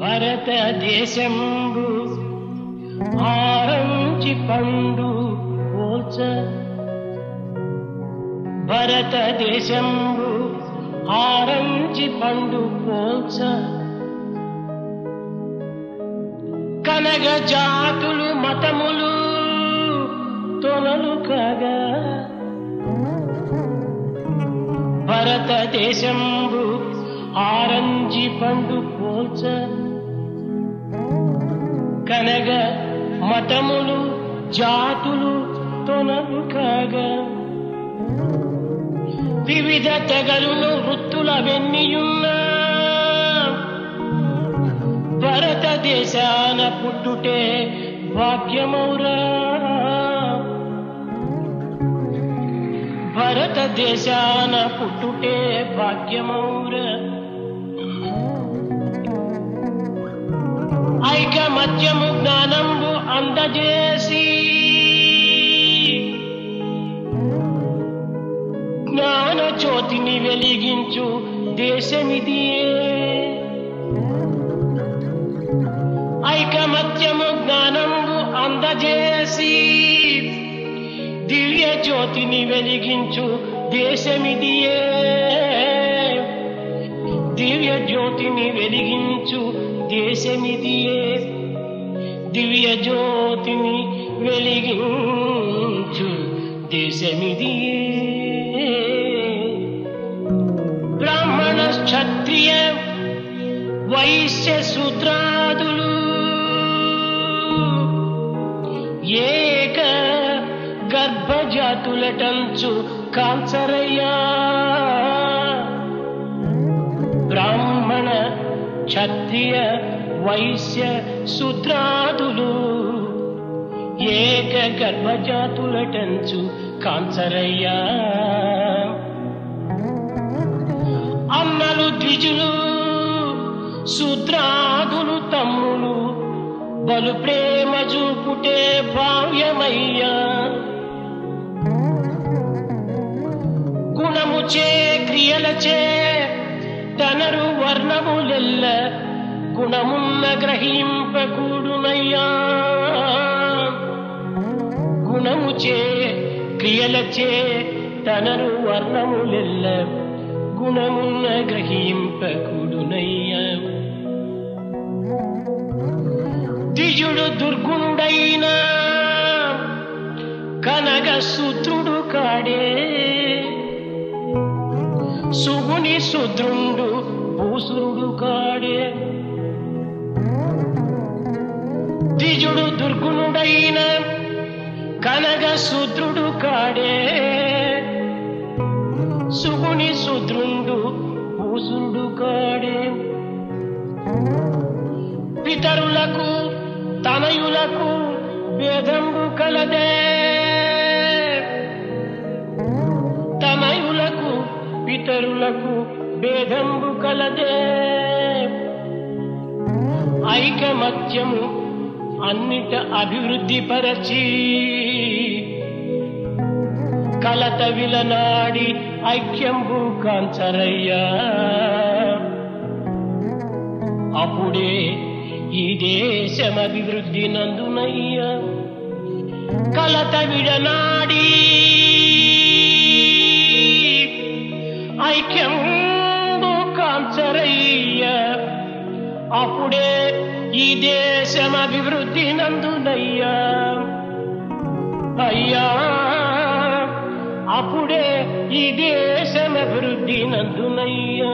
భారతదేశంబు ఆరంచి పండు పోల్చ. భారతదేశంబు ఆరంచి పండు పోల్చ. కనగ జాతులు మతములు తొనలు కాగా. భారతదేశంబు ఆరంజి పండు పోల్చ. కనగ మతములు జాతులు తొనలు కాగా వివిధ తెగలును వృత్తుల వెన్నియున్నా భారతదేశాన పుట్టుటే భాగ్యమౌరా. భారతదేశాన పుట్టుటే భాగ్యమౌరా. ఐకమత్యము జ్ఞానంబు అందజేసి జ్ఞాన జ్యోతిని వెలిగించు దేశమిదియే. ఐకమత్యము జ్ఞానంబు అందజేసి దివ్య జ్యోతిని వెలిగించు దేశమిదియే. దివ్య జ్యోతిని వెలిగించు దేశమిదియే. దివ్య జ్యోతిని వెలిగించు దేశమిది. బ్రాహ్మణ క్షత్రియ వైశ్య శూద్రాదులు ఏక గర్భజాతులటంచు కాంచరయ్యా. బ్రాహ్మణ క్షత్రియ వైశ్య శూద్రాదులు ఏక గర్భజాతులటంచు కాంచరయ్యా. అన్నలు ద్విజులు శూద్రాదులు తమ్ములు బలు ప్రేమ చూపుటే భావ్యమయ్యా. గుణముచే క్రియలచే తనరు వర్ణములెల్ల గుణమున్న గ్రహింపకూడునయ్యా. గుణముచే క్రియలచే తనరు వర్ణములెల్ల గుణమున్న గ్రహింపకూడునయ్యా. ద్విజుడు దుర్గుణుడైన కనగ సూత్రుడు కాడే. సుగుని శుద్రుండు భూసురుడు కాడే ద్విజుడు దుర్గుణుడైన కనగ శూద్రుడు కాడే. సుగుని శూద్రుండు భూసురుడు కాడే. పితరులకు తనయులకు వేదంబు కలదే. తనయులకు పితరులకు వేదంబు కలదే. ఐకమత్యము అన్నిట అభివృద్ధి పరచి కలత విలనాడి ఐక్యంబు కాంచరయ్యా. అప్పుడే ఈ దేశం అభివృద్ధి నందునయ్యా. కలత విడనాడి అప్పుడే ఈ దేశం అభివృద్ధి నందునయ్యా. అయ్యా అప్పుడే ఈ దేశం అభివృద్ధి నందునయ్యా.